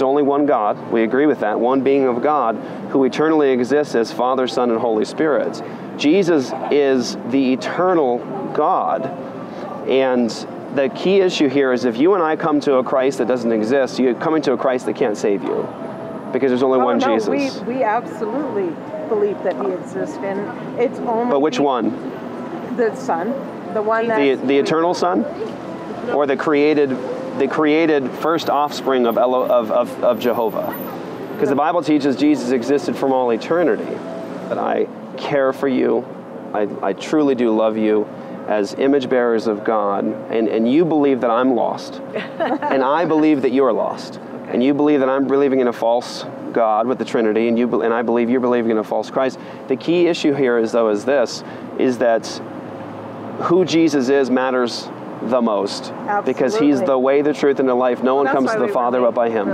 There's only one God. We agree with that. One being of God who eternally exists as Father, Son, and Holy Spirit. Jesus is the eternal God. And the key issue here is if you and I come to a Christ that doesn't exist, you're coming to a Christ that can't save you. Because there's only Oh, one no, Jesus. We, we absolutely believe that he exists, and it's only but which one? the Son, the one that The, the eternal Son? Or the created the created first offspring of, Elo, of, of, of Jehovah? Because the Bible teaches Jesus existed from all eternity. That I care for you, I, I truly do love you as image bearers of God, and, and you believe that I'm lost, and I believe that you're lost, and you believe that I'm believing in a false God with the Trinity, and you and I believe you're believing in a false Christ. The key issue here is though is this: is that who Jesus is matters the most because he's the way, the truth, and the life. No one That's comes to the Father but by him.